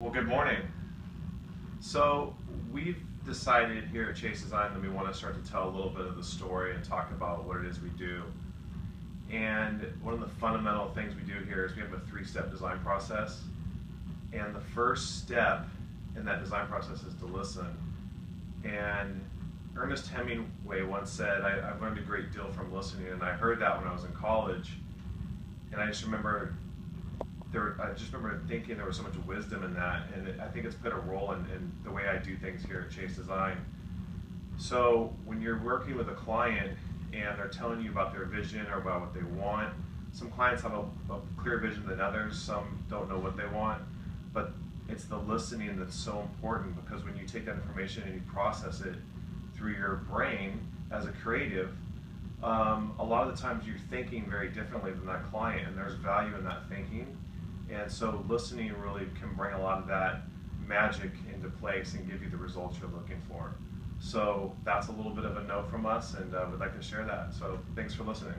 Well, good morning. So we've decided here at Chase Design that we want to start to tell a little bit of the story and talk about what it is we do. And one of the fundamental things we do here is we have a three-step design process. And the first step in that design process is to listen. And Ernest Hemingway once said, I, have learned a great deal from listening, and I heard that when I was in college. And I just remember there, I just remember thinking there was so much wisdom in that, and I think it's played a role in, in the way I do things here at Chase Design. So when you're working with a client and they're telling you about their vision or about what they want, some clients have a, a clear vision than others, some don't know what they want, but it's the listening that's so important because when you take that information and you process it through your brain as a creative, um, a lot of the times you're thinking very differently than that client, and there's value in that thinking. And so listening really can bring a lot of that magic into place and give you the results you're looking for. So that's a little bit of a note from us, and uh, we'd like to share that. So thanks for listening.